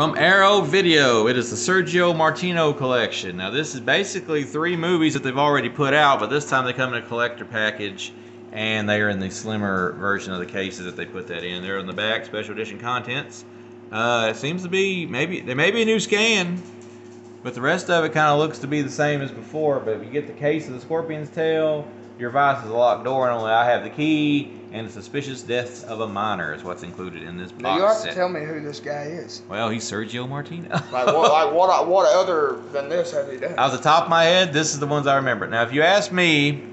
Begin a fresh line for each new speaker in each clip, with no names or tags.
From Arrow Video, it is the Sergio Martino collection. Now, this is basically three movies that they've already put out, but this time they come in a collector package, and they are in the slimmer version of the cases that they put that in. They're on the back, special edition contents. Uh, it seems to be maybe there may be a new scan, but the rest of it kind of looks to be the same as before. But if you get the case of the Scorpion's tail, your vice is a locked door, and only I have the key. And the suspicious death of a minor is what's included in this box
Now you have
set.
to tell me who this guy is.
well, he's Sergio Martino.
Like what? like what? What other than this has he done?
Off the top of my head, this is the ones I remember. Now, if you ask me,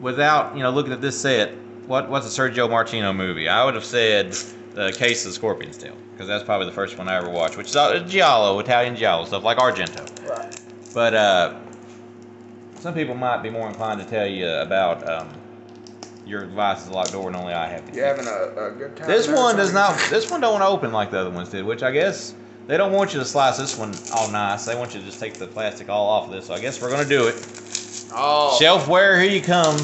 without you know looking at this set, what what's a Sergio Martino movie? I would have said the Case of the Scorpion's Tail because that's probably the first one I ever watched, which is uh, Giallo, Italian Giallo stuff like Argento.
Right.
But uh, some people might be more inclined to tell you about um, your device is a locked door and only I have the key.
You having a, a good time?
This one does not. This one don't open like the other ones did, which I guess they don't want you to slice this one all nice. They want you to just take the plastic all off of this. So I guess we're gonna do it.
Oh.
Shelfware, here you come.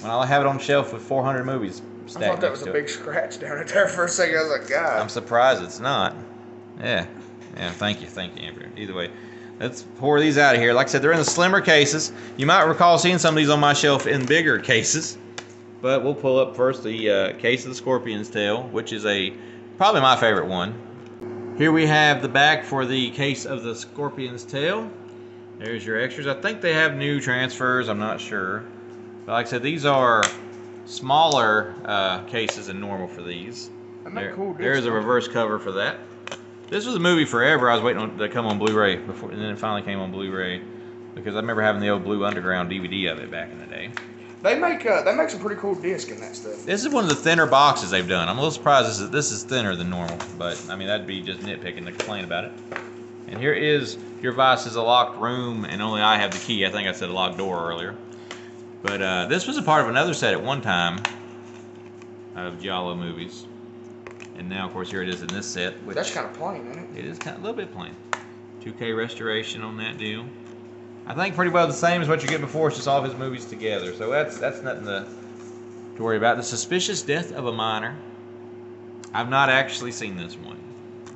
When I'll have it on the shelf with 400 movies
I thought that was a big
it.
scratch down there for a second. I was like, God.
I'm surprised it's not. Yeah, yeah. Thank you, thank you, Amber. Either way, let's pour these out of here. Like I said, they're in the slimmer cases. You might recall seeing some of these on my shelf in bigger cases. But we'll pull up first the uh, case of the Scorpion's tail, which is a probably my favorite one. Here we have the back for the case of the Scorpion's tail. There's your extras. I think they have new transfers. I'm not sure. But like I said, these are smaller uh, cases than normal for these. There-
cool?
there is a reverse cover for that. This was a movie forever. I was waiting on to come on Blu-ray before, and then it finally came on Blu-ray because I remember having the old Blue Underground DVD of it back in the day.
They make uh, they make some pretty cool disc in that stuff.
This is one of the thinner boxes they've done. I'm a little surprised this is, this is thinner than normal, but I mean that'd be just nitpicking to complain about it. And here is your vice is a locked room, and only I have the key. I think I said a locked door earlier. But uh, this was a part of another set at one time of Giallo movies, and now of course here it is in this set, which
That's kind of plain, isn't it?
it is kind of a little bit plain. 2K restoration on that deal. I think pretty well the same as what you get before. It's just all his movies together. So that's that's nothing to, to worry about. The suspicious death of a minor. I've not actually seen this one,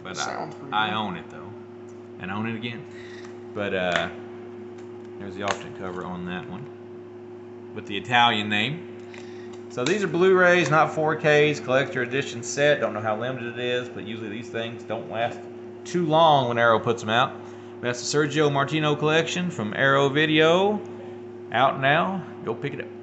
but I, I own it though, and own it again. But uh, there's the alternate cover on that one with the Italian name. So these are Blu-rays, not 4Ks, collector edition set. Don't know how limited it is, but usually these things don't last too long when Arrow puts them out. That's the Sergio Martino collection from Arrow Video. Out now. Go pick it up.